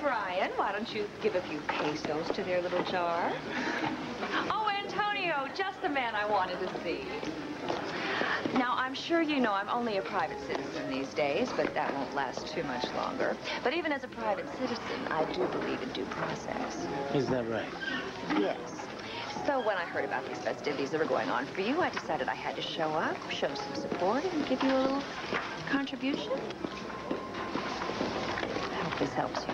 Brian, why don't you give a few pesos to their little jar? Oh, Antonio, just the man I wanted to see. Now, I'm sure you know I'm only a private citizen these days, but that won't last too much longer. But even as a private citizen, I do believe in due process. Is that right? Yes. So when I heard about these festivities that were going on for you, I decided I had to show up, show some support, and give you a little contribution. This helps you.